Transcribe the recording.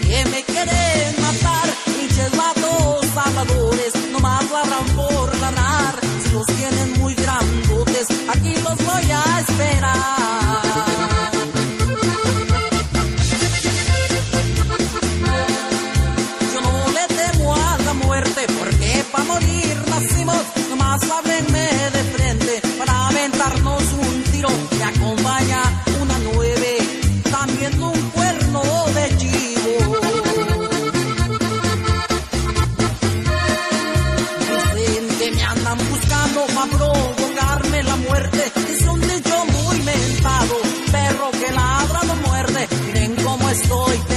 que me quieren matar. Pinches vatos habladores, nomás ladran por ladrar. Si los tienen muy grandotes, aquí los voy a esperar. Yo no le temo a la muerte, porque pa' morir nacimos. Nomás ábrenme de frente para aventarnos un tiro que acompaña soy